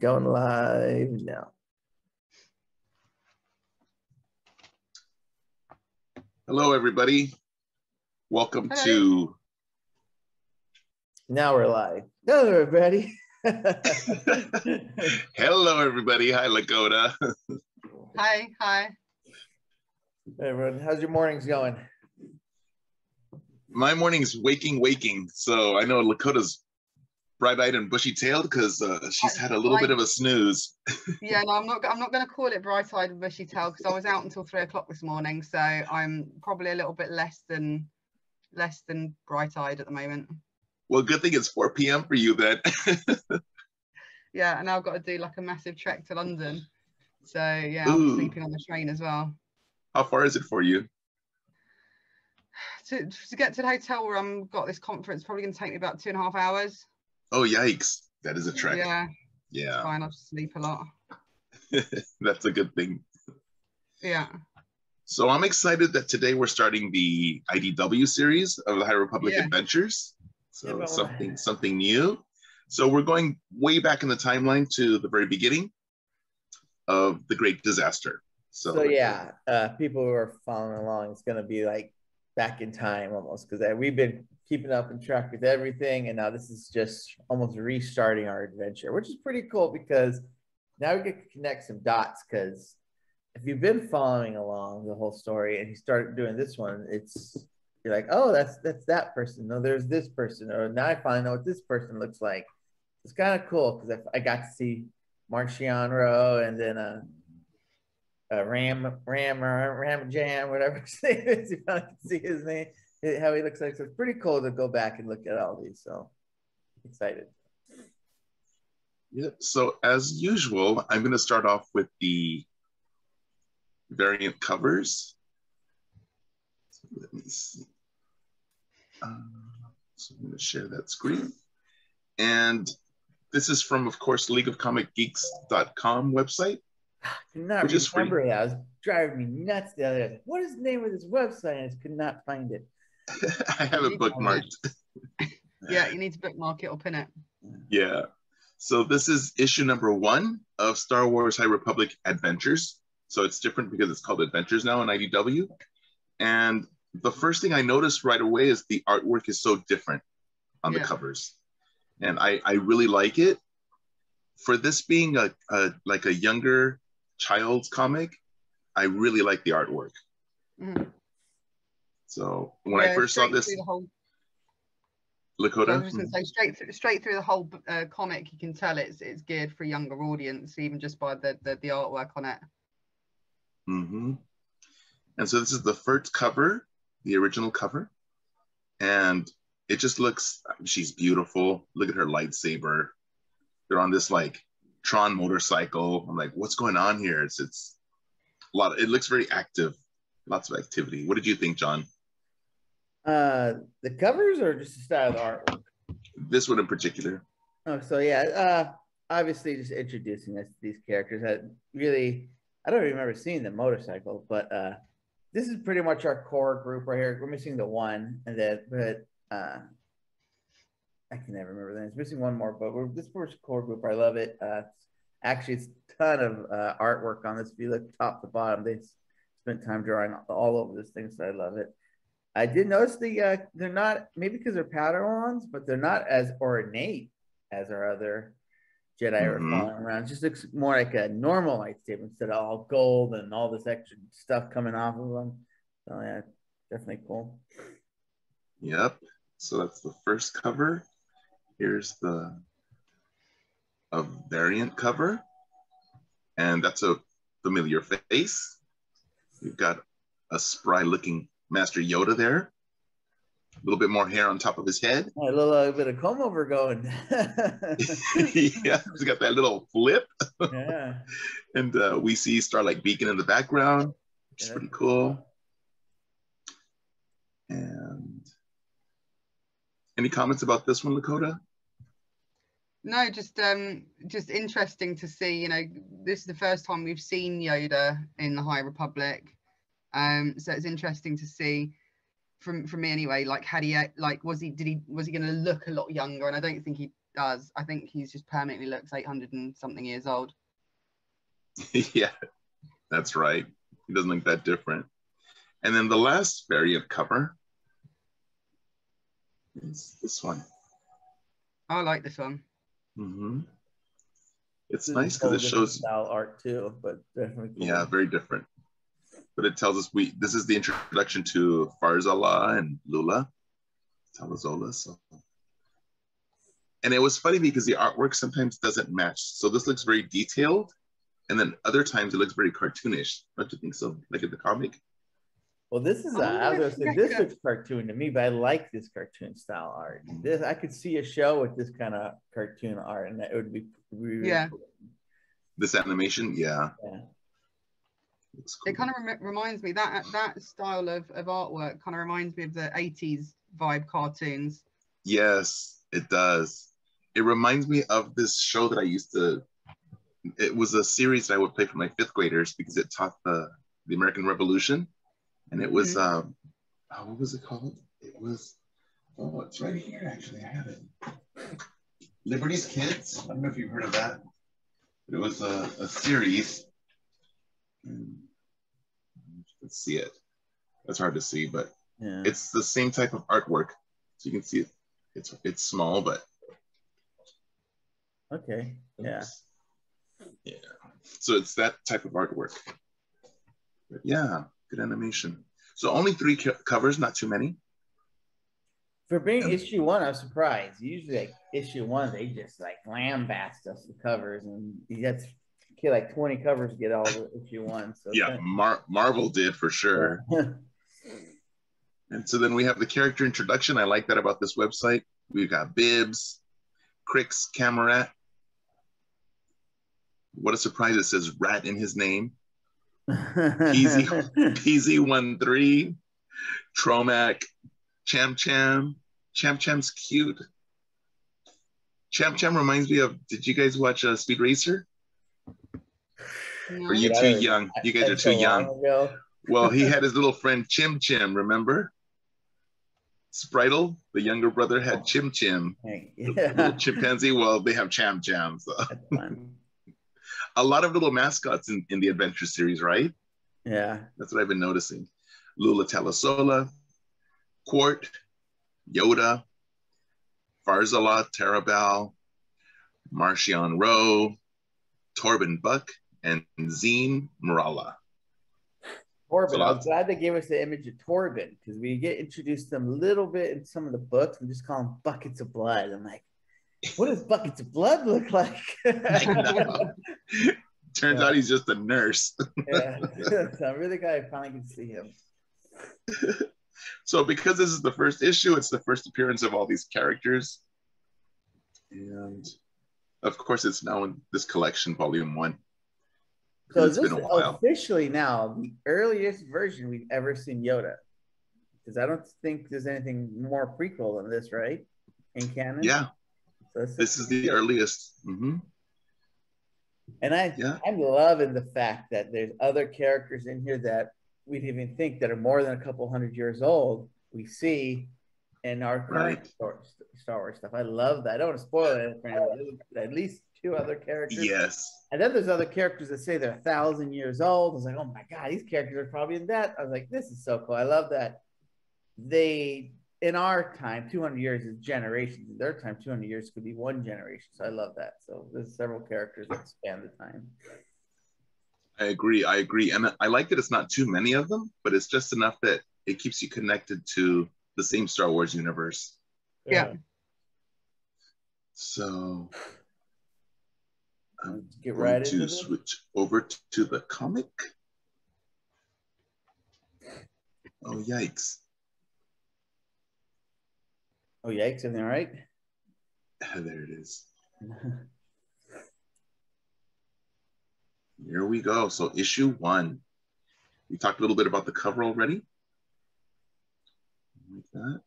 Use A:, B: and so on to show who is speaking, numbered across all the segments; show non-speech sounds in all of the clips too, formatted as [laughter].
A: going live now.
B: Hello, everybody. Welcome
C: Hello.
B: to.
A: Now we're live. Hello, everybody. [laughs] [laughs]
B: Hello, everybody. Hi, Lakota.
C: Hi, hi.
A: Everyone, how's your mornings going?
B: My morning's waking, waking. So I know Lakota's bright-eyed and bushy-tailed because uh, she's had a little bit of a snooze. [laughs]
C: Yeah, no, I'm not. I'm not going to call it bright-eyed and bushy-tailed because I was out until three o'clock this morning, so I'm probably a little bit less than less than bright-eyed at the moment.
B: Well, good thing it's 4 p.m. for you then. [laughs]
C: Yeah, and I've got to do like a massive trek to London, so yeah, I'm sleeping on the train as well.
B: How far is it for you? [sighs]
C: To, to get to the hotel where I'm got this conference, probably going to take me about two and a half hours.
B: Oh, yikes. That is a trek.
C: Yeah,
B: Yeah,
C: fine. I'll sleep a lot. [laughs]
B: that's a good thing.
C: Yeah,
B: So I'm excited that today we're starting the IDW series of the High Republic
C: Yeah.
B: Adventures. So
A: Yeah, but-
B: something something new. So we're going way back in the timeline to the very beginning of the Great Disaster. So,
A: So, yeah, uh, people who are following along, it's gonna be like back in time almost because we've been keeping up and track with everything, and now this is just almost restarting our adventure, which is pretty cool because now we get to connect some dots. Because if you've been following along the whole story and you start doing this one, it's you're like, oh, that's that's that person. No, there's this person, or now I finally know what this person looks like. It's kind of cool because I, I got to see Marciano and then uh uh, Ram Ram or Ram Jam, whatever his name is. [laughs] If I can see his name, how he looks like. So it's pretty cool to go back and look at all these. So excited.
B: yeah, so as usual, I'm going to start off with the variant covers. So let me see. Um, so I'm going to share that screen. And this is from, of course, leagueofcomicgeeks.com website. [sighs]
A: Could not
B: Which is free.
A: remember that. It was driving me nuts the other day. What is the name of this website? I just could not find it. [laughs]
B: I have it bookmarked. [laughs]
C: yeah. You need to bookmark it or pin it.
B: Yeah. So this is issue number one of Star Wars High Republic Adventures. So it's different because it's called Adventures now in IDW. And the first thing I noticed right away is the artwork is so different on the covers. And I, I really like it. For this being a, a like a younger child's comic, I really like the artwork.
C: Mhm.
B: So when I first saw this,
C: whole I
B: Lakota,
C: gonna say straight through, straight through the whole uh, comic, you can tell it's it's geared for a younger audience, even just by the the, the artwork on it.
B: hmm And so this is the first cover, the original cover. And it just looks, she's beautiful. Look at her lightsaber. They're on this like Tron motorcycle. I'm like, what's going on here? It's, it's a lot, it looks very active, lots of activity. What did you think, John?
A: Uh, the covers or just the style of the artwork?
B: This one in particular.
A: Oh, so yeah, uh, obviously just introducing us to these characters. I really, I don't remember seeing the motorcycle, but uh, this is pretty much our core group right here. We're missing the one, and then but uh, I can never remember that. It's Missing one more, but we're this first core group. I love it. Uh, actually, it's a ton of uh, artwork on this. If you look top to bottom, they spent time drawing all over this thing, so I love it. I did notice the uh, they're not maybe because they're Padawans, but they're not as ornate as our other Jedi are
B: Mhm.
A: following around. It just looks more like a normal lightsaber instead of all gold and all this extra stuff coming off of them. So yeah, definitely cool.
B: Yep. So that's the first cover. Here's the a variant cover. And that's a familiar face. You've got a spry looking Master Yoda there. A little bit more hair on top of his head.
A: A little uh, bit of comb over going. [laughs]
B: yeah, he's got that little flip.
A: yeah.
B: And uh, we see Starlight Beacon in the background, which is
A: Yeah.
B: pretty cool. And any comments about this one, Lakota?
C: No, just um, just interesting to see. You know, this is the first time we've seen Yoda in the High Republic, um, so it's interesting to see from from me anyway. Like, had he uh, like was he did he was he going to look a lot younger? And I don't think he does. I think he's just permanently looks 800 and something years old. [laughs]
B: yeah, that's right. He doesn't look that different. And then the last variant cover is this one.
C: I like this one.
B: Mm-hmm. It's
A: This
B: nice because it shows,
A: style art too, but definitely. cool.
B: yeah, very different. But it tells us we this is the introduction to Farzala and Lula, Talisola. So, and it was funny because the artwork sometimes doesn't match. So this looks very detailed, and then other times it looks very cartoonish. Don't you think so? Like in the comic.
A: Well, this is
C: Oh,
A: a, I uh,
C: was
A: gonna say this looks cartoon to me, but I like this cartoon style art. Mm. This I could see a show with this kind of cartoon art, and it would be really
C: Yeah.
A: cool.
B: This animation, yeah,
A: yeah.
B: Cool.
C: It kind of rem- reminds me that that style of, of artwork kind of reminds me of the 80s vibe cartoons.
B: Yes, it does. It reminds me of this show that I used to. It was a series that I would play for my fifth graders because it taught the the American Revolution, and it was um, oh, what was it called? It was oh, it's right here actually. I have it. Liberty's Kids. I don't know if you've heard of that. It was a, a series. Hmm. Let's see it. That's hard to see, but
A: yeah.
B: it's the same type of artwork. So you can see it. It's it's small, but
A: okay. Yeah.
B: yeah. So it's that type of artwork. But yeah, good animation. So only three co- covers, not too many.
A: For being issue one, I'm surprised. Usually, like issue one, they just like lambast us the covers, and you get like 20 covers get all if you want. So
B: Yeah, Mar- Marvel did for sure. [laughs] And so then we have the character introduction. I like that about this website. We've got Bibbs, Krix, Kamerat. What a surprise! It says rat in his name. Easy. PZ13, Tromak, Cham Cham. Cham Cham's cute. Cham Cham reminds me of. Did you guys watch uh, Speed Racer?
C: No?
B: Or you
A: Yeah,
B: too young? You guys are too young. [laughs] Well, he had his little friend Chim Chim. Remember? Spritle, the younger brother, had Chim Chim,
A: Yeah,
B: little [laughs] chimpanzee. Well, they have Cham Cham. So a lot of little mascots in, in the adventure series, right?
A: Yeah.
B: That's what I've been noticing. Lula Talisola, Qort, Yoda, Farzala Tarabal, Marchion Ro, Torban Buck, and Zeen Mrala.
A: Torban.
B: So I'm
A: glad they gave us the image of Torban because we get introduced to them a little bit in some of the books and just call them buckets of blood. I'm like, what does buckets of blood look like? [laughs]
B: Turns
A: Yeah.
B: out he's just a nurse.
A: yeah. [laughs] [laughs] so I'm really glad I finally to see him.
B: So because this is the first issue, it's the first appearance of all these characters. And of course, it's now in this collection, volume one.
A: So
B: it's
A: this is officially now the earliest version we've ever seen Yoda. Because I don't think there's anything more prequel than this, right? In canon.
B: Yeah,
A: So
B: this is the earliest. hmm
A: And I,
B: Yeah.
A: I'm loving the fact that there's other characters in here that we didn't even think that are more than a couple hundred years old. We see in our current
B: Right.
A: Star, Star Wars stuff. I love that. I don't want to spoil it for At least two other characters.
B: Yes.
A: And then there's other characters that say they're a thousand years old. I was like, oh my god, these characters are probably in that. I was like, this is so cool. I love that they in our time, 200 years is generations. In their time, 200 years could be one generation. So I love that. So there's several characters that span the time.
B: I agree. I agree. And I like that it's not too many of them, but it's just enough that it keeps you connected to the same Star Wars universe.
C: Yeah.
B: So I'm
A: Let's get
B: going
A: right
B: to switch over to the comic. Oh, yikes.
A: Oh yikes! Everything all right? [laughs]
B: There it is. [laughs] Here we go. So issue one. We talked a little bit about the cover already. Like that.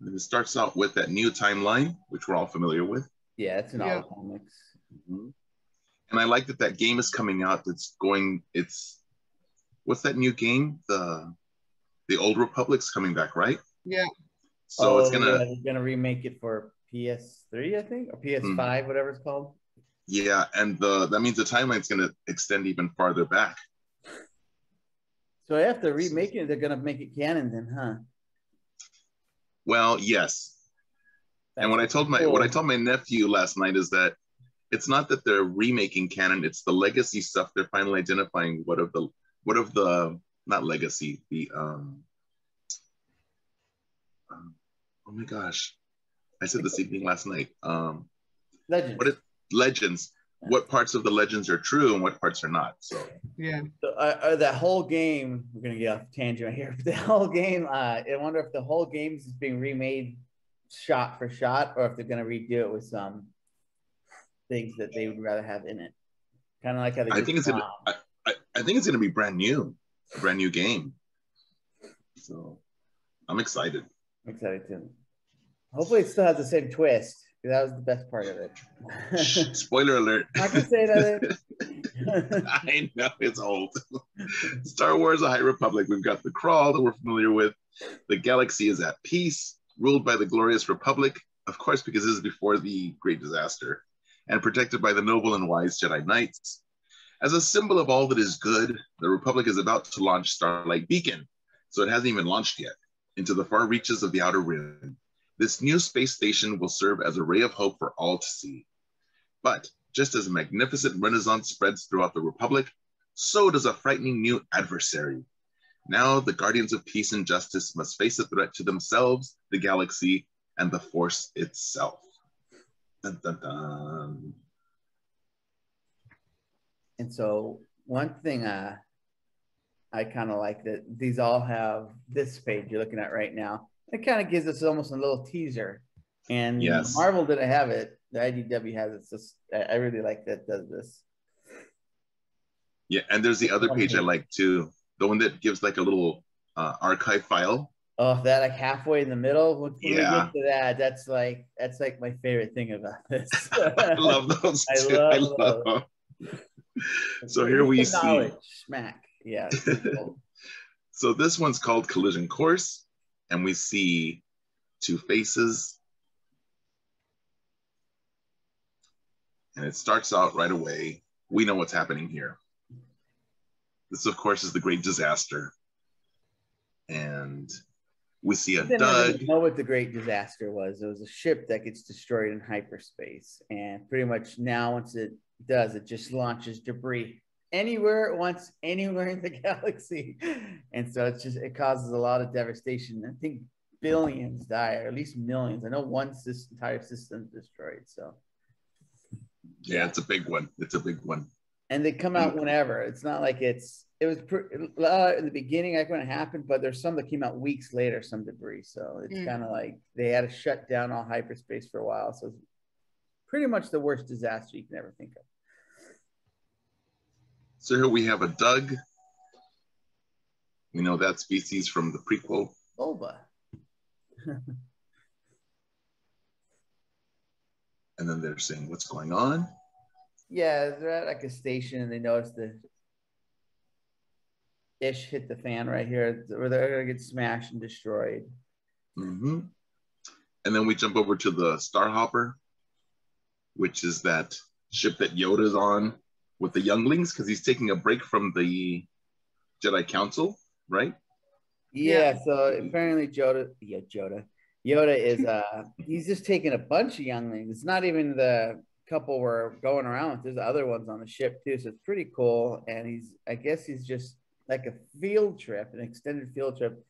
B: And it starts out with that new timeline, which we're all familiar with.
A: Yeah, it's in
C: Yeah.
A: all comics.
B: Mhm. And I like that that game is coming out. That's going. It's what's that new game? The the Old Republic's coming back, right?
C: Yeah.
B: So it's
A: Oh,
B: gonna
A: yeah, gonna remake it for PS3, I think, or PS5, whatever it's called.
B: Yeah, and the that means the timeline's going to extend even farther back.
A: So after remaking it, they're gonna make it canon then, huh?
B: Well, yes. And what I told my
A: cool.
B: what I told my nephew last night is that it's not that they're remaking canon; it's the legacy stuff. They're finally identifying what of the what of the not legacy the um. um, oh my gosh, I said this evening last night. Um,
A: Legends.
B: what is legends? What parts of the legends are true and what parts are not? So
C: Yeah.
A: So, uh, uh, that whole game, we're gonna get off tangent right here. [laughs] But the whole game, uh, I wonder if the whole game is being remade shot for shot, or if they're gonna redo it with some things that they would rather have in it. Kind of like how they.
B: I think it's gonna. I, I, I think it's gonna be brand new, a brand new game. So I'm excited.
A: I'm excited too. Hopefully, it still has the same twist. That was the best part of it.
B: Spoiler alert. [laughs]
A: I can say that. [laughs]
B: I know it's old. Star Wars: The High Republic. We've got the crawl that we're familiar with. The galaxy is at peace, ruled by the glorious Republic, of course, because this is before the Great Disaster, and protected by the noble and wise Jedi Knights. As a symbol of all that is good, the Republic is about to launch Starlight Beacon, so it hasn't even launched yet, into the far reaches of the Outer Rim. This new space station will serve as a ray of hope for all to see. But just as a magnificent renaissance spreads throughout the Republic, so does a frightening new adversary. Now the guardians of peace and justice must face a threat to themselves, the galaxy, and the Force itself. Dun, dun, dun.
A: And so one thing uh, I kind of like that these all have this page you're looking at right now. It kind of gives us almost a little teaser. And
B: Yes.
A: Marvel didn't have it. The IDW has it. I I really like that does this.
B: Yeah, and there's the other page I like too, the one that gives like a little uh, archive file.
A: Oh, that like halfway in the middle. When, when
B: Yeah.
A: we get to that, that's like that's like my favorite thing about [laughs] this. [laughs]
B: I love those.
A: I
B: too. I
A: love
B: love
A: those.
B: them. [laughs] So here we see-
A: knowledge, smack. Yeah. cool.
B: So this one's called Collision Course, and we see two faces. And it starts out right away. We know what's happening here. This, of course, is the Great Disaster. And we see a
A: didn't
B: Doug.
A: know what the great disaster was. It was a ship that gets destroyed in hyperspace, and pretty much now, once it does, it just launches debris anywhere it wants, anywhere in the [laughs] galaxy, and so it's just it causes a lot of devastation. I think billions die, or at least millions. I know one sys- entire system's destroyed. So,
B: Yeah, it's a big one. It's a big one.
A: And they come out whenever. It's not like it's. It was pr- uh, in the beginning, like when it happened, but there's some that came out weeks later, some debris. So it's
C: Mm.
A: kind of like they had to shut down all hyperspace for a while. So it's pretty much the worst disaster you can ever think of.
B: So here we have a Doug. We know that species from the prequel.
A: Boba. [laughs]
B: And then they're saying, What's going on?
A: Yeah, they're at like a station and they notice the ish hit the fan right here, where they're gonna get smashed and destroyed.
B: Mm-hmm. And then we jump over to the Starhopper, which is that ship that Yoda's on with the younglings because he's taking a break from the Jedi Council, right?
A: Yeah,
C: Yeah.
A: so apparently Yoda, yeah, Yoda, Yoda is uh he's just taking a bunch of younglings. It's not even the couple we're going around with. There's other ones on the ship too, so it's pretty cool. And he's, I guess, he's just like a field trip, an extended field trip.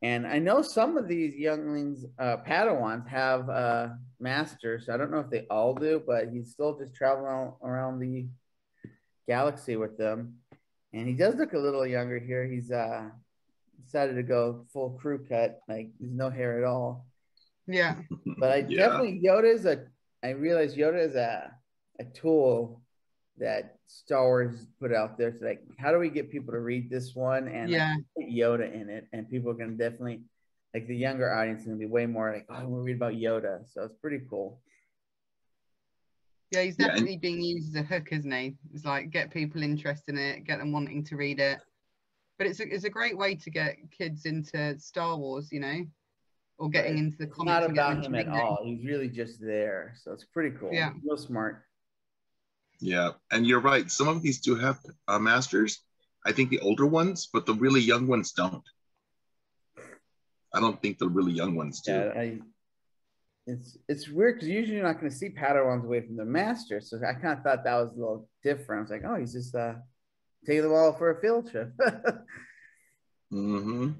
A: And I know some of these younglings, uh, Padawans, have uh, masters. I don't know if they all do, but he's still just traveling around the galaxy with them. And he does look a little younger here. He's uh, decided to go full crew cut, like there's no hair at all.
C: Yeah.
A: But I [laughs]
B: Yeah.
A: definitely Yoda is a. I realize Yoda is a a tool that Star Wars put out there. So like, how do we get people to read this one and
C: Yeah.
A: put Yoda in it? And people are gonna definitely like the younger audience is gonna be way more like, oh, I want to read about Yoda. So it's pretty cool.
C: Yeah, he's
B: Yeah,
C: definitely being used as a hook, isn't he? It's like get people interested in it, get them wanting to read it. But it's a, it's a great way to get kids into Star Wars, you know? Or getting
A: Right.
C: into the
A: It's
C: comics.
A: not about him at
C: mentioning
A: all. He's really just there. So it's pretty cool.
C: Yeah.
A: Real smart.
B: Yeah, and you're right. Some of these do have uh, masters. I think the older ones, but the really young ones don't. I don't think the really young ones do.
A: Yeah, I, it's it's weird because usually you're not going to see Padawans away from their master. So I kind of thought that was a little different. I was like, oh, he's just uh, taking them all for a field trip. [laughs]
B: Mm hmm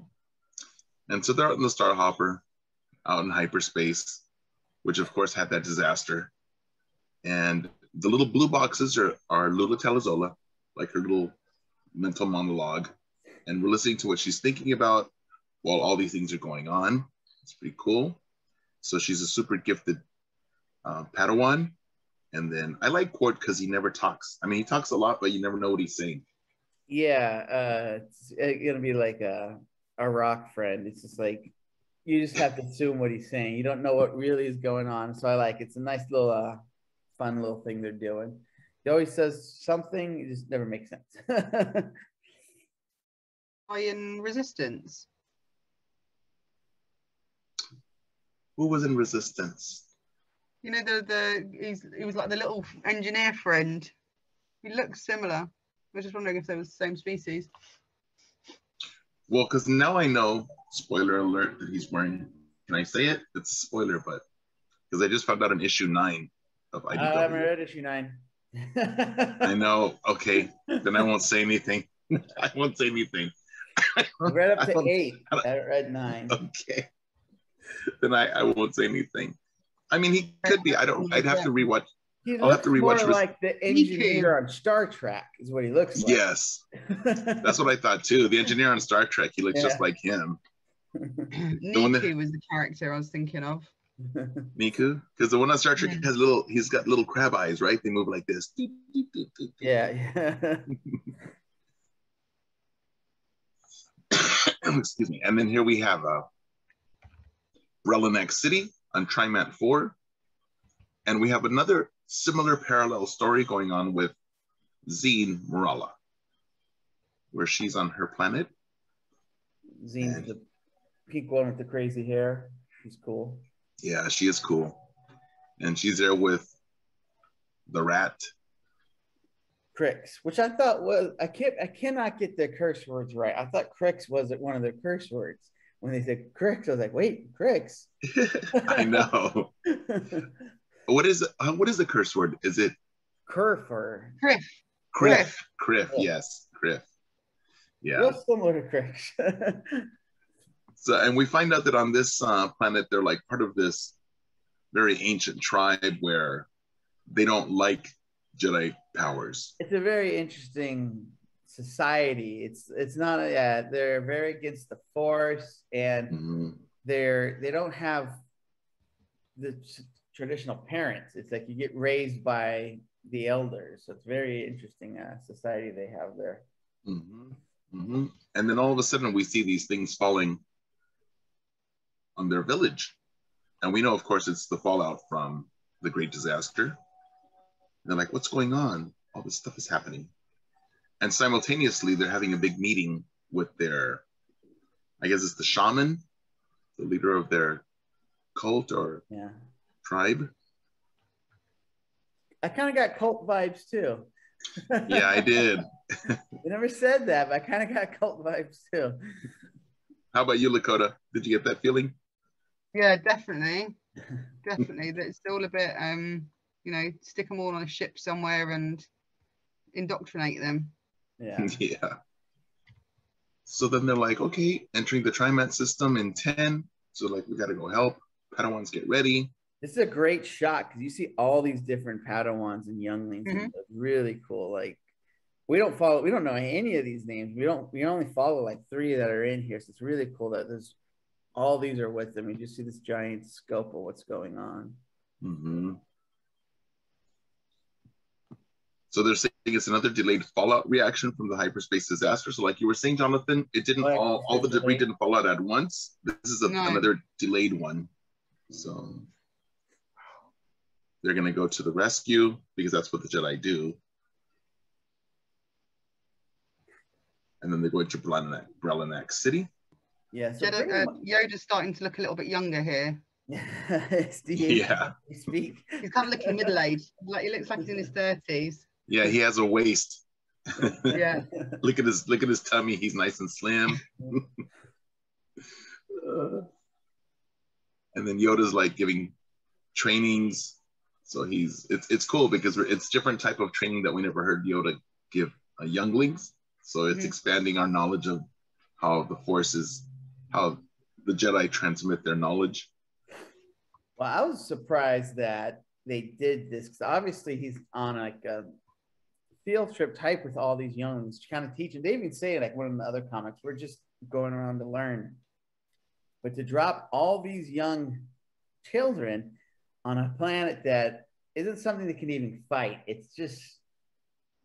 B: And so they're out in the Star Hopper, out in hyperspace, which of course had that disaster. And the little blue boxes are, are Lula Talisola, like her little mental monologue. And we're listening to what she's thinking about while all these things are going on. It's pretty cool. So she's a super gifted uh, Padawan. And then I like Qort because he never talks. I mean, he talks a lot, but you never know what he's saying.
A: yeah, uh, it's gonna be like a a rock friend. It's just like you just have to assume what he's saying. You don't know what really is going on. So I like it's a nice little uh, fun little thing they're doing. He always says something, it just never makes sense. [laughs]
C: in Resistance.
B: Who was in Resistance?
C: You know the the he's he was like the little engineer friend. He looks similar. I was just wondering if they were the same species.
B: Well, because now I know, spoiler alert, that he's wearing. Can I say it? It's a spoiler, but because I just found out in issue nine of uh, IDW.
A: I haven't read issue nine. [laughs]
B: I know. Okay, then I won't say anything. [laughs] I won't say anything.
A: I read up [laughs] to
B: don't-
A: eight.
B: I
A: I read nine.
B: Okay. Then I, I won't say anything. I mean, he could be. I don't. I'd have to rewatch.
A: He
B: I'll have to
A: looks more like the engineer on Star Trek, is what he looks like.
B: Yes, that's what I thought too. The engineer on Star Trek. He looks just like him, [laughs]
C: Neeku
B: one that-
C: was the character I was thinking of. [laughs]
B: Miku. Because the one on Star Trek
C: Yeah.
B: has little. He's got little crab eyes, right? They move like this. [laughs]
A: yeah, yeah. [coughs]
B: excuse me. And then here we have uh, Brelanek City on Trymant 4. And we have another similar parallel story going on with Zeen Mrala, where she's on her planet.
A: Zeen's the pink one with the crazy hair. She's cool.
B: Yeah, she is cool. And she's there with the rat.
A: Krix, which I thought was I can't I cannot get their curse words right. I thought Krix was one of their curse words. When they said Krix, I was like, wait, Krix. [laughs]
B: I know. [laughs] What is uh, what is the curse word? Is it
A: Curfer.
C: Kriff.
B: Kriff? Kriff,
A: Yeah.
B: yes, Kriff. Yeah.
A: Real similar to Krix. [laughs]
B: So, and we find out that on this uh, planet, they're like part of this very ancient tribe where they don't like Jedi powers.
A: it's a very interesting society. It's it's not a yeah, they're very against the force and
B: Mhm.
A: they're they don't have the t- traditional parents. It's like you get raised by the elders. So it's very interesting uh, society they have there.
B: Mhm. Mhm. And then all of a sudden, we see these things falling on their village. And we know, of course, it's the fallout from the great disaster. And they're like, what's going on? All this stuff is happening. And simultaneously, they're having a big meeting with their, I guess it's the shaman, the leader of their cult or
A: Yeah.
B: Tribe.
A: I kind of got cult vibes too.
B: Yeah, I did. [laughs]
A: I never said that, but I kind of got cult vibes too.
B: How about you, Lakota? Did you get that feeling?
C: Yeah, definitely. Definitely. That it's all a bit um, you know, stick them all on a ship somewhere and indoctrinate them.
A: Yeah. [laughs]
B: yeah. So then they're like, okay, entering the Trymant system in 10. So like, we got to go help. Padawans get ready.
A: This is a great shot because you see all these different Padawans and younglings. and
C: Mhm.
A: It's really cool. Like we don't follow, we don't know any of these names. We don't, we only follow like three that are in here. So it's really cool that there's all these are with them. You just see this giant scope of what's going on.
B: hmm So they're saying it's another delayed fallout reaction from the hyperspace disaster. So like you were saying, Jonathan, it didn't
A: Oh,
B: all, all the debris didn't fall out at once. This is a,
C: No.
B: another delayed one. So they're going to go to the rescue because that's what the Jedi do. And then they're going to Brelanak, Brelanak City.
A: Yeah. So
C: Jedi, uh, Yoda's starting to look a little bit younger here. [laughs]
A: it's the [laughs]
B: Yeah. [laughs]
A: speak.
C: He's kind of looking middle aged. Like he looks like he's in his thirties.
B: Yeah, he has a waist.
C: Yeah.
B: look at his look at his tummy. He's nice and slim. Uh, and then Yoda's like giving trainings. So he's it's it's cool because we're, it's different type of training that we never heard Yoda give uh, younglings. So it's
C: Mhm.
B: expanding our knowledge of how the Force is, how the Jedi transmit their knowledge.
A: Well, I was surprised that they did this because obviously he's on like a field trip type with all these youngs, kind of teaching. They even say like one of the other comics, we're just going around to learn. But to drop all these young children on a planet that isn't something that can even fight, it's just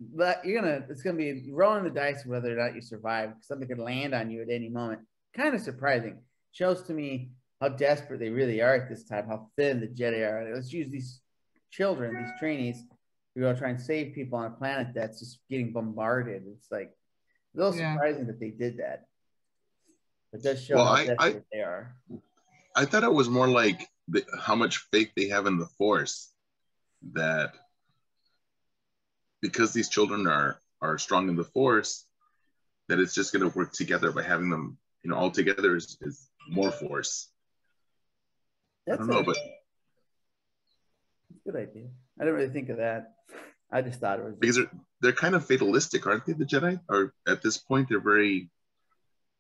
A: but you're gonna it's gonna be rolling the dice whether or not you survive. Something could land on you at any moment. Kind of surprising. Shows to me how desperate they really are at this time, how thin the Jedi are. Let's use these children, these trainees, to go try and save people on a planet that's just getting bombarded. It's like a little
C: Yeah.
A: surprising that they did that. It does show
B: Well,
A: how
B: I- I-
A: desperate they are.
B: I thought it was more like the, how much faith they have in the Force that because these children are are strong in the Force, that it's just going to work together by having them, you know, all together is, is more Force. I don't know, but
A: good idea. I didn't really think of that. I just thought it was
B: because they're they're kind of fatalistic, aren't they? The Jedi, or at this point, they're very.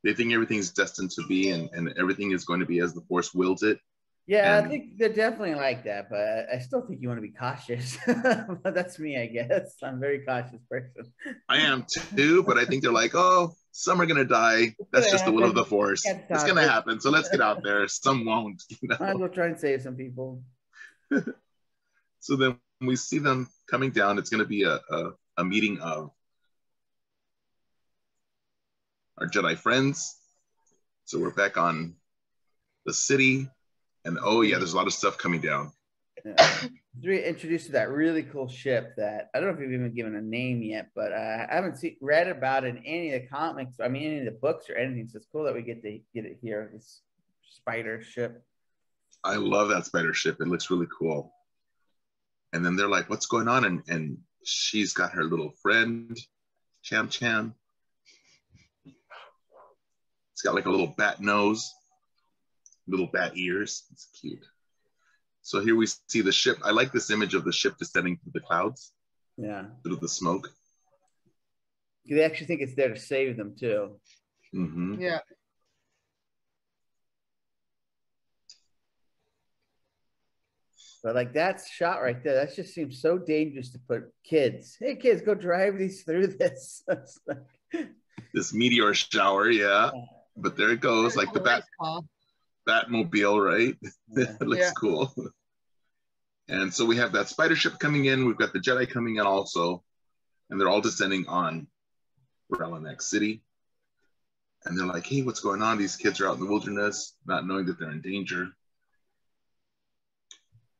B: They think everything's destined to be, and, and everything is going to be as the Force wills it.
A: Yeah,
B: And-
A: I think they're definitely like that, but I still think you want to be cautious. [laughs] but that's me, I guess. [laughs] I'm a very cautious person.
B: I am too, but I think they're like, oh, some are gonna die. That's just the will of the Force. It's gonna happen. So let's get out there. Some won't, [laughs] you
A: Might as well try and save some people.
B: So then we see them coming down, it's gonna be a, a, a meeting of our Jedi friends. So we're back on the city, and oh yeah, there's a lot of stuff coming down.
A: Yeah. Re- introduced to that really cool ship that I don't know if you've even given a name yet, but uh, I haven't seen read about it in any of the comics. I mean, any of the books or anything. So it's cool that we get to get it here. This spider ship.
B: I love that spider ship. It looks really cool. And then they're like, "What's going on?" And and she's got her little friend, Cham Cham. It's got like a little bat nose, little bat ears. It's cute. So here we see the ship. I like this image of the ship descending through the clouds,
A: Yeah,
B: through the smoke.
A: they actually think it's there to save them too.
B: hmm
C: Yeah.
A: But like that shot right there, that just seems so dangerous to put kids. Hey kids, go drive these through this. [laughs] Like-
B: This meteor shower, yeah. But there it goes, like the
C: On
B: bat
C: race car.
B: Batmobile, right? [laughs]
A: yeah.
B: it looks
C: Yeah.
B: cool. And so we have that spider ship coming in. We've got the Jedi coming in also, and they're all descending on Relanax City. And they're like, "Hey, what's going on? These kids are out in the wilderness, not knowing that they're in danger."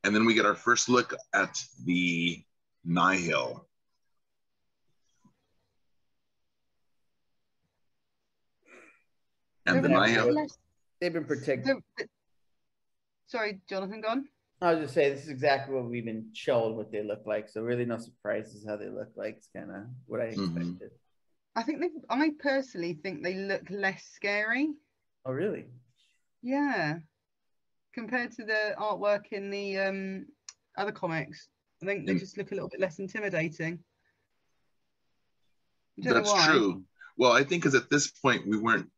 B: And then we get our first look at the Nihil. And the Nihil,
C: less-
A: They've been protected.
C: they're- they're- Sorry, Jonathan, gone.
A: I was just saying this is exactly what we've been showed what they look like. So really no surprises how they look like. It's kind of what I
B: Mhm.
A: expected.
C: I think they. I personally think they look less scary.
A: Oh really?
C: Yeah. Compared to the artwork in the um, other comics, I think they
B: Mm.
C: just look a little bit less intimidating. I don't know
B: That's true. Well, I think because at this point we weren't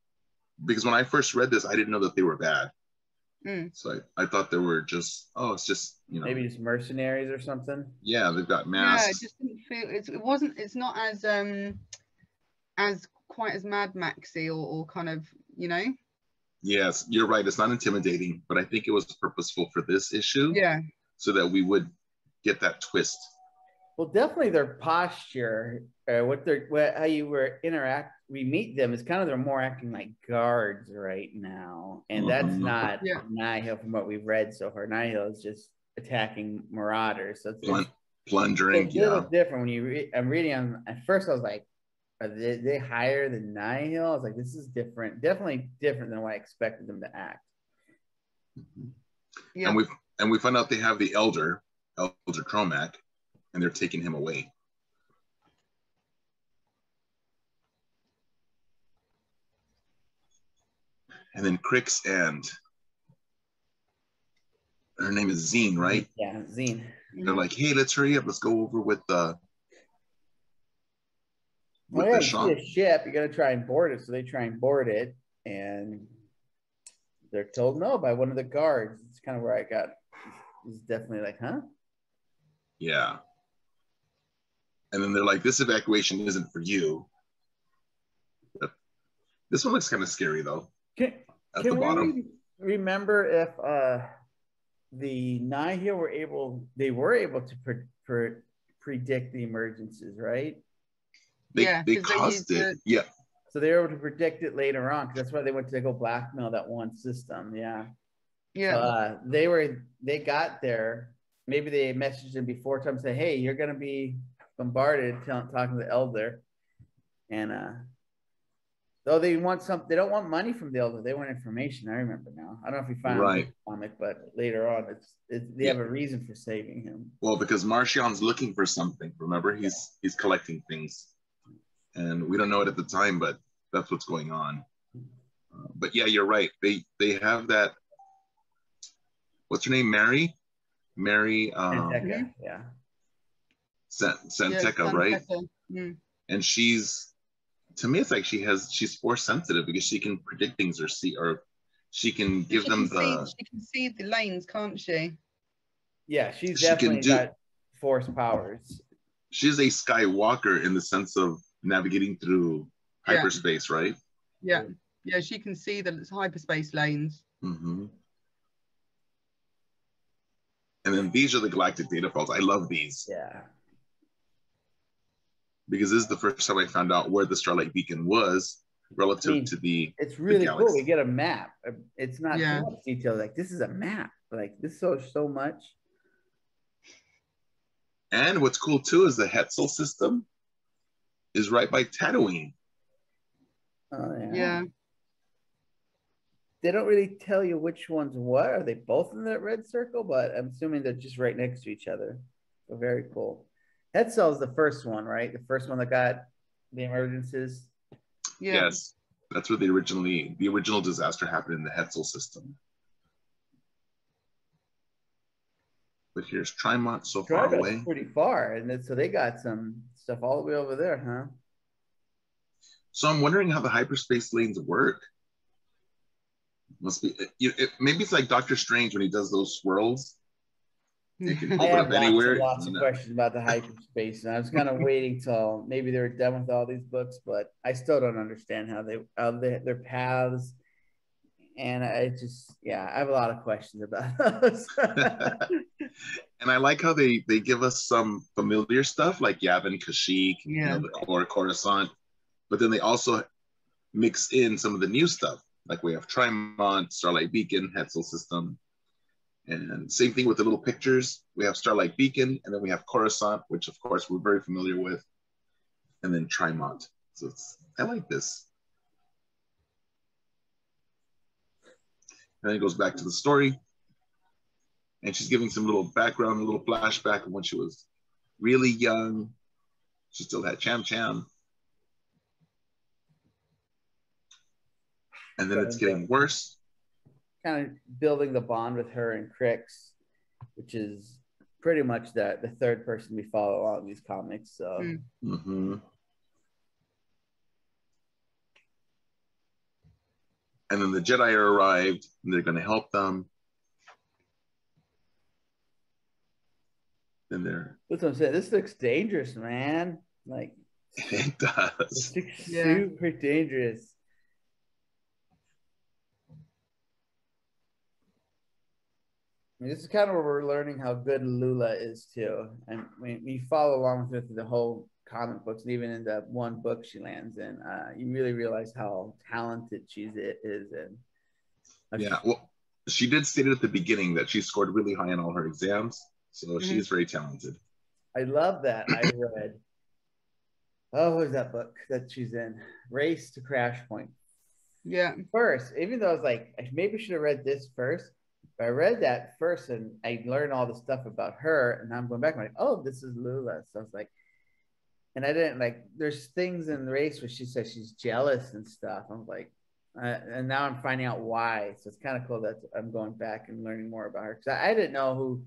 B: because when I first read this, I didn't know that they were bad.
C: Mm.
B: So I, I thought they were just oh, it's just you know
A: Maybe just mercenaries or something.
B: yeah, they've got masks.
C: Yeah, it just didn't feel. It's, it wasn't. It's not as um, as quite as Mad Maxy or, or kind of you know.
B: Yes, you're right. It's not intimidating, but I think it was purposeful for this issue
C: Yeah.
B: so that we would get that twist.
A: Well, definitely their posture, uh, what they're, what, how you were interact, we meet them is kind of they're more acting like guards right now, and that's
B: Mhm.
A: not
C: Yeah.
A: Nihil from what we've read so far. Nihil is just attacking marauders, so it's,
B: Plun-
A: it's
B: plundering,
A: a little
B: yeah.
A: different when you. Re- I'm reading them. At first, I was like, are they, they higher than Nihil? I was like, this is different, definitely different than what I expected them to act.
C: Yeah.
B: And we and we find out they have the elder, Elder Tromak, and they're taking him away. And then Krix and her name is Zeen, right?
A: Yeah, Zeen.
B: They're like, hey, let's hurry up. Let's go over with uh, the
A: Well,
B: with
A: yeah,
B: the
A: you see
B: shop.
A: a ship, you gotta try and board it. So they try and board it, and they're told no by one of the guards. It's kind of where I got It's definitely like, huh?
B: Yeah. And then they're like, this evacuation isn't for you. This one looks kind of scary though.
A: Can,
B: At
A: can
B: the
A: we
B: bottom.
A: re- remember if uh the Nihil were able they were able to pre- pre- predict the emergencies, right?
B: They,
C: Yeah,
B: they caused
C: used
B: it.
C: the-
B: Yeah.
A: So they were able to predict it later on. that's why they went to go blackmail that one system. Yeah.
C: Yeah.
A: uh, they were they got there. Maybe they messaged him before time say, "Hey, you're gonna be bombarded." Tell, talking to the elder, and uh, though they want some, they don't want money from the elder. They want information. I remember now. I don't know if you found
B: Right.
A: the comic, but later on, it's, it's they have a reason for saving him.
B: Well, because Marchion's looking for something. Remember, he's he's collecting things, and we don't know it at the time, but that's what's going on. Uh, but yeah, you're right. They they have that. What's her name? Mari. Mary um,
A: San
C: Tekka,
A: yeah.
B: San-
C: Yeah,
B: San Tekka, right?
C: San Tekka. Mm.
B: And she's to me, it's like she has she's force sensitive because she can predict things or see or she can give
C: she
B: them
C: can
B: the
C: see, she can see the lanes, can't she?
A: Yeah, she's
B: She can
A: definitely
B: do-
A: got force powers.
B: she's a Skywalker in the sense of navigating through
C: Yeah.
B: hyperspace, right?
C: Yeah. Yeah, she can see the hyperspace lanes.
B: Mm-hmm. And then these are the galactic data files. I love these
A: Yeah.
B: Because this is the first time I found out where the Starlight Beacon was relative
A: mean,
B: to the.
A: It's really cool. We get a map. It's not
C: Yeah.
A: too much detail. Like this is a map. Like this shows so much.
B: And what's cool too is the Hetzal system is right by Tatooine.
A: Oh yeah.
C: Yeah.
A: They don't really tell you which one's what. Are they both in that red circle? But I'm assuming they're just right next to each other. So very cool. Hetzal is the first one, right? The first one that got the emergencies.
C: Yeah.
B: Yes, that's where the originally the original disaster happened in the Hetzal system. But here's Trymant so far away.
A: pretty far, and then, so they got some stuff all the way over there, huh?
B: So I'm wondering how the hyperspace lanes work. Must be you it, maybe it's like Doctor Strange when he does those swirls. You can
A: I have lots,
B: anywhere.
A: and lots of
B: No.
A: questions about the hyperspace, and I was kind of waiting till maybe they were done with all these books, but I still don't understand how they how they, their paths, and I just yeah, I have a lot of questions about [laughs] those. [laughs]
B: and I like how they they give us some familiar stuff like Yavin, Kashyyyk, you
C: Yeah.
B: know, the- or Coruscant, but then they also mix in some of the new stuff. Like we have Trymant, Starlight Beacon, Hetzal system, and same thing with the little pictures. We have Starlight Beacon, and then we have Coruscant, which of course we're very familiar with, and then Trymant. So it's I like this. And then it goes back to the story and she's giving some little background, a little flashback of when she was really young. She still had Cham Cham. And then it's getting worse.
A: Kind of building the bond with her and Krix, which is pretty much the the third person we follow along these comics. So
C: Mm.
B: hmm And then the Jedi are arrived and they're going to help them. And they're,
A: that's what I'm saying. This looks dangerous, man. Like [laughs]
B: it does.
A: this looks
C: Yeah.
A: super dangerous. I mean, this is kind of where we're learning how good Lula is too, and we, we follow along with her through the whole comic books, and even in the one book she lands in, uh, you really realize how talented she is, and how
B: Yeah. Well, she did state at the beginning that she scored really high on all her exams. So
C: Mhm.
B: she's very talented.
A: I love that. I read oh, what is that book that she's in? Race to Crash Point.
C: Yeah.
A: First, even though I was like, I maybe should have read this first. But I read that first and I learned all the stuff about her. And I'm going back. I'm like, oh, this is Lula. So I was like, and I didn't like, there's things in the race where she says she's jealous and stuff. I'm like, uh, and now I'm finding out why. So it's kind of cool that I'm going back and learning more about her because I, I, didn't know who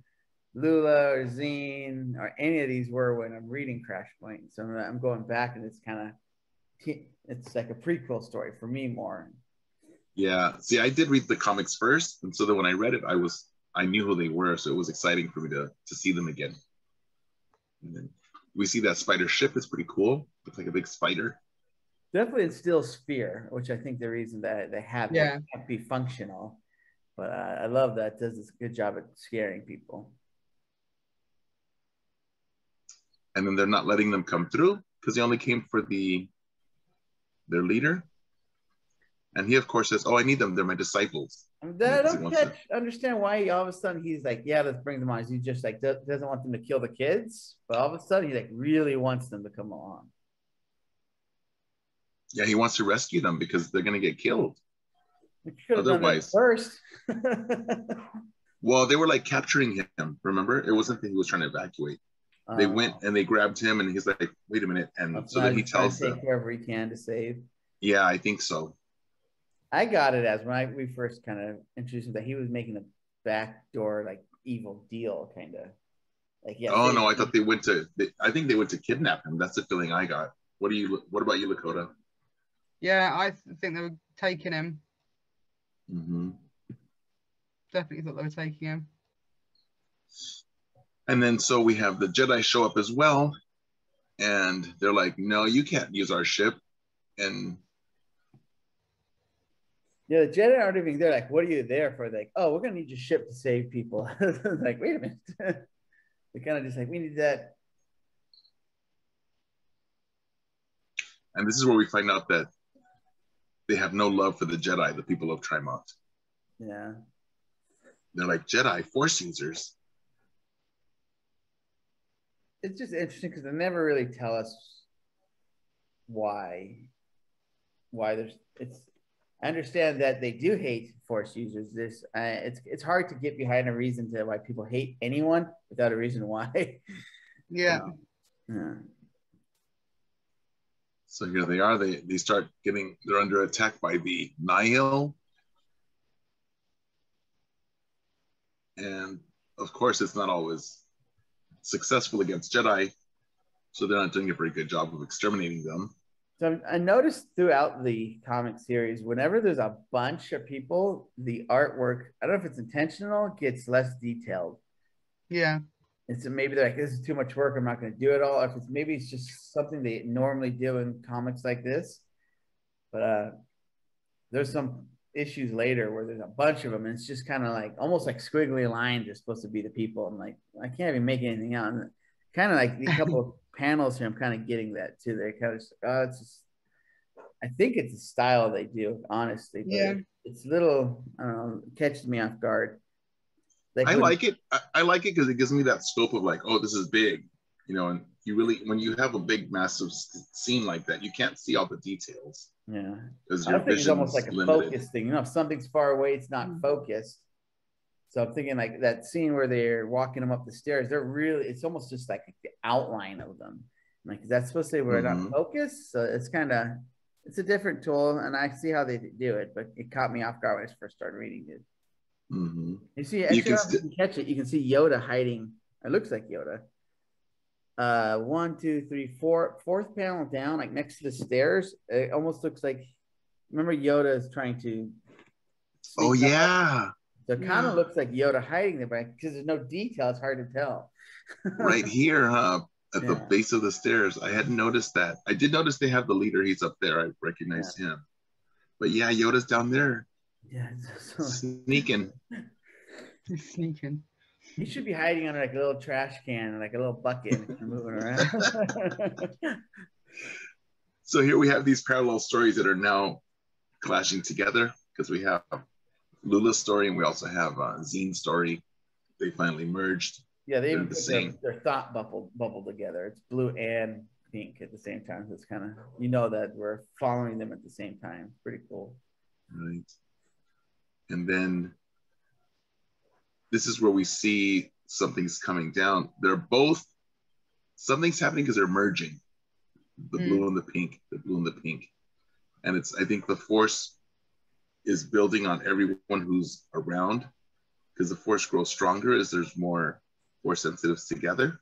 A: Lula or Zeen or any of these were when I'm reading Crash Point. So I'm going back and it's kind of it's like a prequel story for me more.
B: Yeah. See, I did read the comics first, and so then when I read it, I was I knew who they were, so it was exciting for me to to see them again. And then we see that spider ship is pretty cool. Looks like a big spider.
A: Definitely it's still sphere, which I think the reason that they have yeah. can't be functional. But uh, I love that it does a good job at scaring people.
B: And then they're not letting them come through because they only came for the their leader. And he, of course, says, "Oh, I need them. They're my disciples."
A: I don't catch, understand why all of a sudden he's like, "Yeah, let's bring them on." He just like doesn't want them to kill the kids, but all of a sudden he like really wants them to come along.
B: Yeah, he wants to rescue them because they're going to get killed.
A: Otherwise, first. [laughs] [laughs]
B: well, they were like capturing him. Remember, it wasn't that he was trying to evacuate. They oh. went and they grabbed him, and he's like, "Wait a minute!" And so then he tells
A: them, "Take whoever he can to save."
B: Yeah, I think so.
A: I got it as when I we first kind of introduced him that he was making a backdoor like evil deal, kind of. Like
B: yeah. Oh no, I thought they went to. They, I think they went to kidnap him. That's the feeling I got. What do you? What about you, Lakota?
C: Yeah, I think they were taking him.
B: Mm-hmm.
C: Definitely thought they were taking him.
B: And then so we have the Jedi show up as well, and they're like, "No, you can't use our ship." And
A: yeah, the Jedi aren't even. They're like, "What are you there for?" Like, "Oh, we're gonna need your ship to save people." [laughs] like, wait a minute. [laughs] they're kind of just like, "We need that."
B: And this is where we find out that they have no love for the Jedi, the people of Trymant.
A: Yeah.
B: They're like Jedi Force users.
A: It's just interesting because they never really tell us why. Why there's it's. I understand that they do hate Force users. This uh, it's it's hard to get behind a reason to why people hate anyone without a reason why. [laughs]
C: Yeah.
A: yeah.
B: So here they are. They they start getting they're under attack by the Nihil. And of course it's not always successful against Jedi. So they're not doing a very good job of exterminating them.
A: So I noticed throughout the comic series, whenever there's a bunch of people, the artwork, I don't know if it's intentional, gets less detailed.
C: Yeah.
A: It's so maybe they're like this is too much work. I'm not going to do it all. If it's maybe it's just something they normally do in comics like this. But uh there's some issues later where there's a bunch of them and it's just kind of like almost like squiggly lines are supposed to be the people. I'm like i can't even make anything out kind of like a couple [laughs] of panels here i'm kind of getting that too they're kind of oh it's just i think it's the style they do honestly
C: yeah
A: it's little i don't know catches me off guard
B: I like it. I, I like it because it gives me that scope of like, oh, this is big, you know. And you really, when you have a big, massive scene like that, you can't see all the details.
A: Yeah, because I think it's almost like a limited. focus thing. You know, if something's far away, it's not mm-hmm. focused. So I'm thinking like that scene where they're walking them up the stairs. They're really, it's almost just like the outline of them. Like that's supposed to be where mm-hmm. not focused. So it's kind of, it's a different tool, and I see how they do it, but it caught me off guard when I first started reading it.
B: Mm-hmm.
A: You see, you can, st- you can catch it. You can see Yoda hiding. It looks like Yoda. Uh, one, two, three, four, fourth panel down, like next to the stairs. It almost looks like. Remember, Yoda is trying to.
B: Oh yeah.
A: So it kind of hmm. yeah. looks like Yoda hiding there, but because there's no detail, it's hard to tell. [laughs]
B: right here, huh? At yeah. the base of the stairs, I hadn't noticed that. I did notice they have the leader. He's up there. I recognize yeah. him. But yeah, Yoda's down there.
A: Yeah,
B: so, [laughs] sneaking.
C: Sneaking.
A: He should be hiding under like a little trash can, like a little bucket, moving around. [laughs]
B: so here we have these parallel stories that are now clashing together because we have Lula's story and we also have uh, Zeen's story. They finally merged.
A: Yeah, they even the same. Their, their thought bubble bubble together. It's blue and pink at the same time. So it's kind of you know that we're following them at the same time. Pretty cool.
B: Right. And then this is where we see something's coming down. They're both something's happening because they're merging. The
C: Mm.
B: blue and the pink, the blue and the pink. And it's I think the force is building on everyone who's around because the force grows stronger as there's more force sensitives together.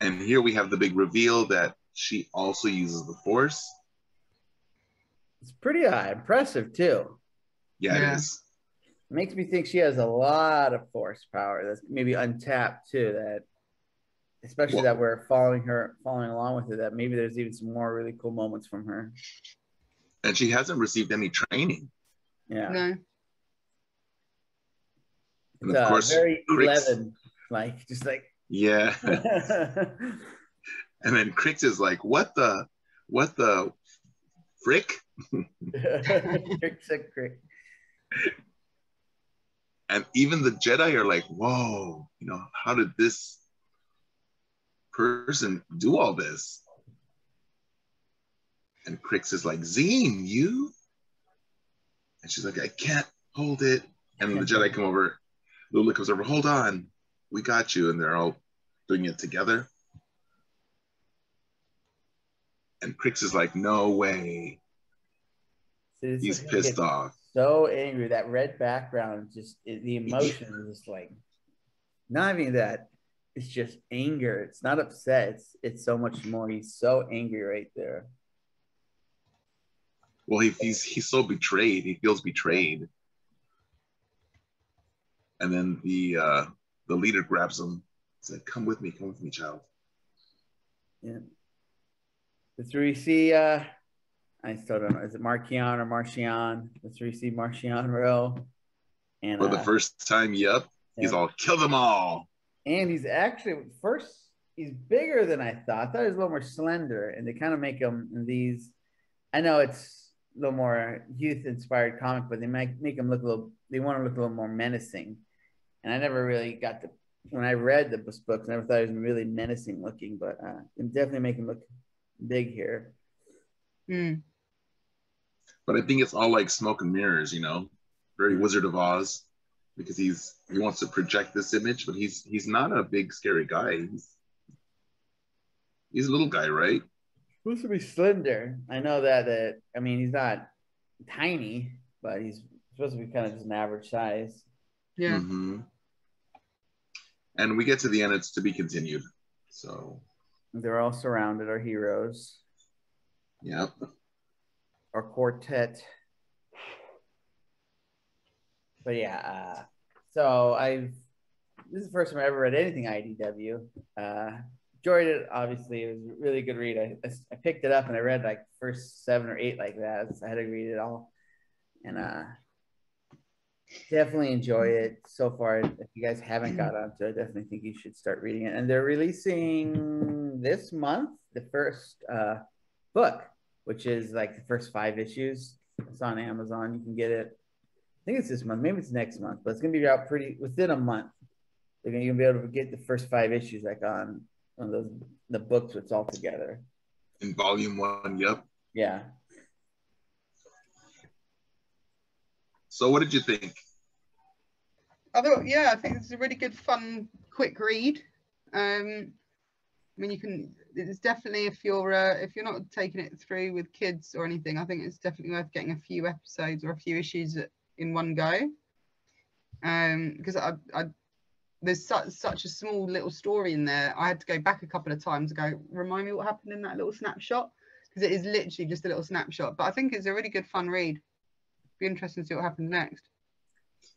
B: And here we have the big reveal that she also uses the force.
A: It's pretty uh, impressive too.
B: Yeah,
C: Yeah.
B: it is.
A: makes me think she has a lot of force power that's maybe untapped too. That especially
B: Well-
A: that we're following her, following along with her. That maybe there's even some more really cool moments from her.
B: And she hasn't received any training.
A: Yeah,
C: No.
B: And of
A: uh,
B: course,
A: very
B: Krix-
A: eleven, like just like. [laughs]
B: yeah. [laughs] and then Krix is like, what the, what the frick?
A: Crick's a crick.
B: And even the Jedi are like, whoa, you know, how did this person do all this? And Krix is like, Zeen, you? And she's like, I can't hold it. And the Jedi come over, Lula comes over, hold on, we got you. And they're all doing it together. And Krix is like, no way.
A: So
B: He's pissed off.
A: So angry. That red background, just the emotion is just like, not even that. It's just anger. It's not upset. It's it's so much more. He's so angry right there.
B: Well, he, he's he's so betrayed. He feels betrayed. And then the uh, the leader grabs him. Said, "Come with me. Come with me, child."
A: Yeah. That's where you see. Uh, I still don't know. Is it Markion or Martian? That's where you see Marchion Ro. And
B: For the
A: uh,
B: first time, yep. He's all kill them all.
A: and he's actually first. He's bigger than I thought. I thought he was a little more slender, and they kind of make him in these. I know it's little more youth-inspired comic, but they make make him look a little. They want to look a little more menacing, and I never really got the. When I read the books, I never thought he was really menacing looking, but uh, they definitely make him look big here.
C: Mm.
B: But I think it's all like smoke and mirrors, you know, very Wizard of Oz, because he's he wants to project this image, but he's he's not a big scary guy. He's he's a little guy, right?
A: Supposed to be slender. I know that. That I mean, he's not tiny, but he's supposed to be kind of just an average size.
C: Yeah.
B: Mhm. And we get to the end. It's to be continued. So,
A: They're all surrounded. Our heroes,
B: yep.
A: our quartet. But yeah, uh, so I've this is the first time I ever read anything IDW. Uh, enjoyed it. Obviously, it was a really good read. I, I picked it up and I read like first seven or eight like that. I had to read it all, and uh, definitely enjoy it so far. If you guys haven't got onto it, I definitely think you should start reading it. And they're releasing this month the first uh, book, which is like the first five issues. It's on Amazon. You can get it. I think it's this month. Maybe it's next month, but it's gonna be out pretty within a month. They're gonna, be able to get the first five issues like on one of those the books. It's all together.
B: In volume one, yep.
A: Yeah.
B: So, what did you think?
C: I thought, yeah, I think it's a really good, fun, quick read. Um, I mean, you can. It's definitely if you're uh, if you're not taking it through with kids or anything, I think it's definitely worth getting a few episodes or a few issues in one go. Um, because I, I there's such such a small little story in there. I had to go back a couple of times to go remind me what happened in that little snapshot because it is literally just a little snapshot. But I think it's a really good, fun read. Be interesting to see what happens next.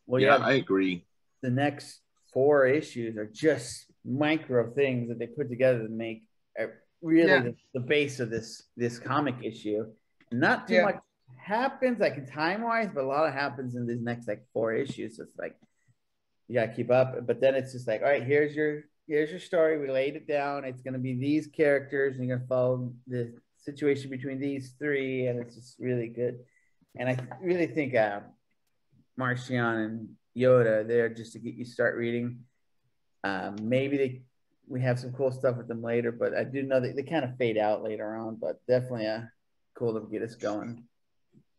A: Well,
B: yeah,
A: yeah.
B: I agree.
A: the next four issues are just micro things that they put together to make uh, really
C: Yeah.
A: the, the base of this this comic issue. Not too
C: Yeah.
A: much happens like time wise, but a lot of happens in these next like four issues. So it's like you gotta keep up. But then it's just like, all right, here's your here's your story. We laid it down. It's gonna be these characters, and you're gonna follow the situation between these three, and it's just really good. And I th- really think uh, Marchion and Yoda there just to get you start reading. Um, maybe they we have some cool stuff with them later, but I do know that they kind of fade out later on, but definitely uh, cool to get us going.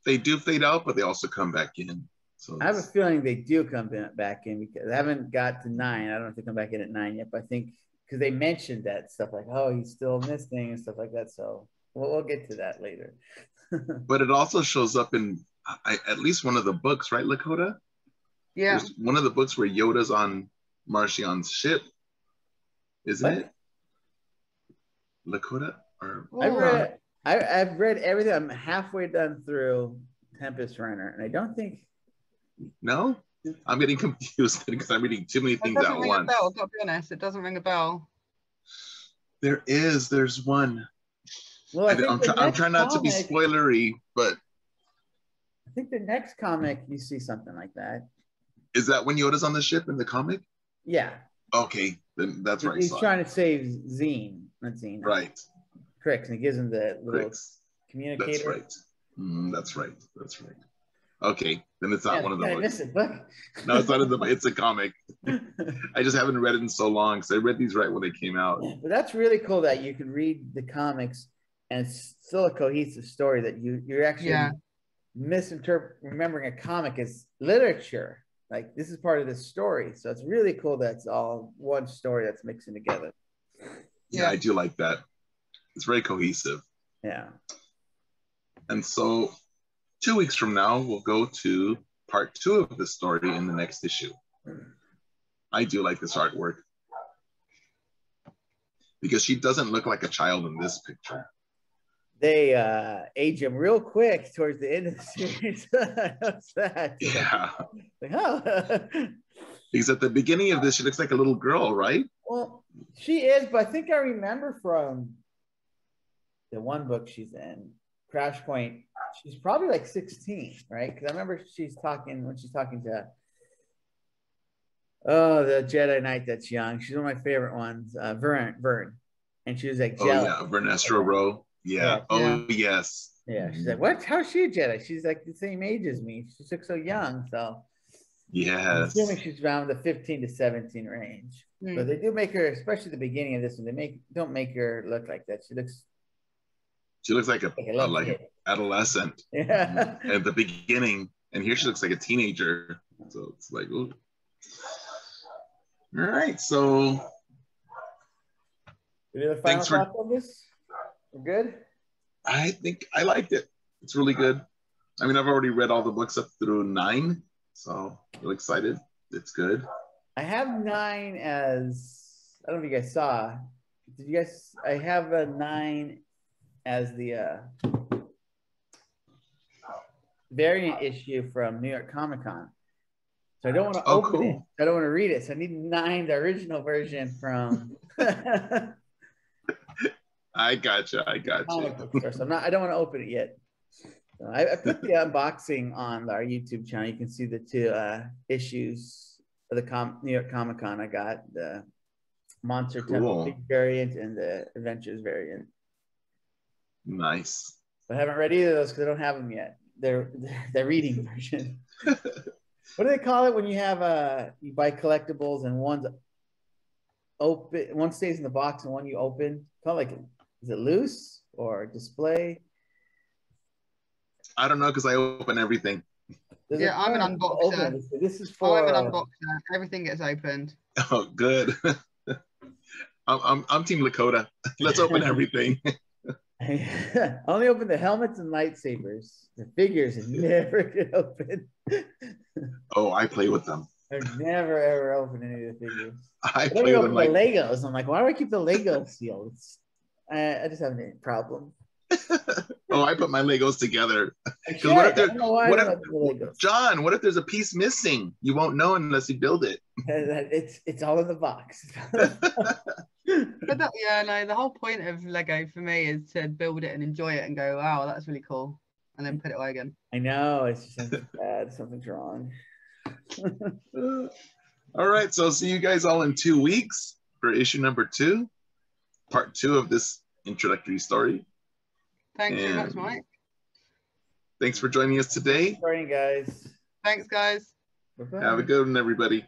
B: They do fade out, but they also come back in. So
A: I have a feeling they do come back in because I haven't got to nine. I don't know if they come back in at nine yet, but I think because they mentioned that stuff like, oh, he's still missing and stuff like that. So we'll, we'll get to that later. [laughs]
B: but it also shows up in I, at least one of the books, right, Lakota?
C: Yeah.
B: There's one of the books where Yoda's on Marchion's ship, isn't
A: What?
B: it? Lakota or
A: I've read, I, I've read everything. I'm halfway done through Tempest Runner, and I don't think
B: no? I'm getting [laughs] confused [laughs] because I'm reading too many
C: It
B: things
C: doesn't
B: at
C: ring a
B: once.
C: bell. I've got to be honest. It doesn't ring a bell.
B: There is, there's one.
A: Well, I
B: I,
A: think
B: am
A: the
B: try, I'm trying not to be spoilery, but
A: I think the next comic you see something like that.
B: is that when Yoda's on the ship in the comic?
A: Yeah,
B: Okay, then that's right.
A: he's
B: son.
A: trying to save Zeen, not Zeen,
B: Right.
A: Krix, and he gives him the little
B: Krix.
A: communicator.
B: That's right. Mm, that's right. That's right. Okay, then it's not
A: Yeah,
B: one of the
A: I
B: books.
A: missed it, book.
B: No, it's not in the. It's a comic. [laughs] I just haven't read it in so long because I read these right when they came out.
A: but that's really cool that you can read the comics and it's still a cohesive story that you you're actually
C: Yeah.
A: misinterpret remembering a comic as literature. Like this is part of the story, so it's really cool that it's all one story that's mixing together.
B: Yeah,
C: Yeah.
B: I do like that. It's very cohesive.
A: Yeah,
B: And so, two weeks from now, we'll go to part two of the story in the next issue. I do like this artwork because she doesn't look like a child in this picture.
A: they uh age him real quick towards the end of the series. [laughs] That.
B: Yeah,
A: Like, oh. [laughs]
B: because at the beginning of this, she looks like a little girl, right?
A: Well, she is, but I think I remember from the one book she's in, Crash Point, she's probably like 16, right? Because I remember she's talking when she's talking to oh the Jedi Knight that's young. She's one of my favorite ones, uh Vern Vern. And she was like
B: Oh yeah, Vernestra Rwoh. Yeah.
A: Yeah.
B: Oh yes.
A: yeah. she's like, What? How's she a Jedi? She's like the same age as me. She looks so young. So I'm
B: Yes.
A: assuming she's around the 15 to 17 range.
C: Hmm.
A: But they do make her, especially the beginning of this one, they make don't make her look like that. She looks
B: She looks like a,
A: like a
B: like an adolescent
A: Yeah. [laughs]
B: at the beginning, and here she looks like a teenager. So it's like, ooh. All right, so
A: Any other final
B: Thanks for-
A: thoughts on this? We're good.
B: I think I liked it. It's really good. I mean, I've already read all the books up through nine, so I'm excited. It's good.
A: I have nine as I don't know if you guys saw. Did you guys? I have a nine as the uh, variant issue from New York Comic Con. So I don't want to
B: Oh,
A: open it.
B: cool.
A: I don't want to read it. So I need nine, the original version from [laughs]
B: I gotcha. I gotcha.
A: comic book store. So I'm not. I don't want to open it yet. So I, I put the unboxing on our YouTube channel. You can see the two uh, issues of the Com- New York Comic Con. I got the Monster Temple variant and the Adventures variant.
B: Nice.
A: But I haven't read either of those because I don't have them yet. [laughs] They're they're reading version. [laughs] what do they call it when you have uh you buy collectibles and one's open, one stays in the box and one you open? Call it like is it loose or display?
B: I don't know because I open everything.
A: There's
C: Yeah, I'm an unboxer.
A: open. This is for
C: I'm an unboxer. Everything gets opened.
B: Oh, good. [laughs] I'm, I'm, I'm Team Lakota. Let's open everything.
A: I [laughs] only open the helmets and lightsabers. The figures I never get open. [laughs]
B: Oh, I play with them.
A: I've never ever opened any of the figures. [laughs]
B: I
A: I don't
B: play with
A: open
B: them like
A: the Legos. I'm like, why do I keep the Legos sealed? I, I just have a problem.
B: Oh, I put my Legos together.
A: I, [laughs]
B: Because what if.
A: I
B: there-
A: don't know why
B: what if-
A: Legos.
B: John, what if there's a piece missing? You won't know unless you build it. [laughs]
A: It's it's all in the box. [laughs]
C: But that, yeah, no, the whole point of Lego for me is to build it and enjoy it and go, wow, that's really cool. And then put it away again.
A: I know it's just something bad. Something's wrong.
B: all right, so see you guys all in two weeks for issue number two, part two of this introductory story.
C: Thanks very much, Mike.
B: Thanks for joining us today.
A: Sorry, guys.
C: Thanks, guys.
A: Bye-bye.
B: Have a good one, everybody.